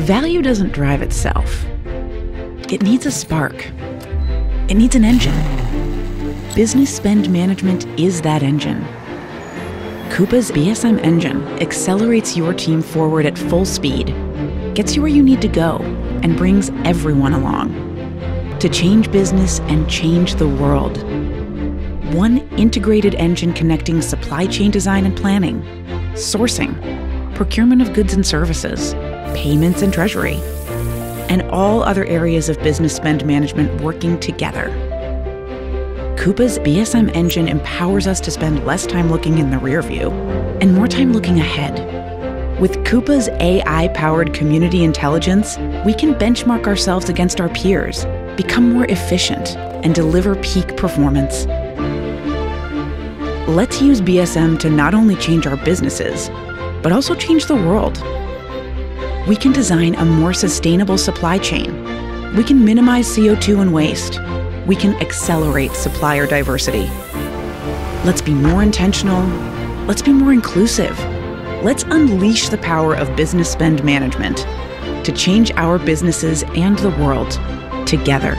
Value doesn't drive itself, it needs a spark, it needs an engine. Business spend management is that engine. Coupa's BSM engine accelerates your team forward at full speed, gets you where you need to go, and brings everyone along to change business and change the world. One integrated engine connecting supply chain design and planning, sourcing, procurement of goods and services, payments and treasury, and all other areas of business spend management working together. Coupa's BSM engine empowers us to spend less time looking in the rear view and more time looking ahead. With Coupa's AI powered community intelligence, we can benchmark ourselves against our peers, become more efficient, and deliver peak performance. Let's use BSM to not only change our businesses, but also change the world. We can design a more sustainable supply chain. We can minimize CO2 and waste. We can accelerate supplier diversity. Let's be more intentional. Let's be more inclusive. Let's unleash the power of business spend management to change our businesses and the world together.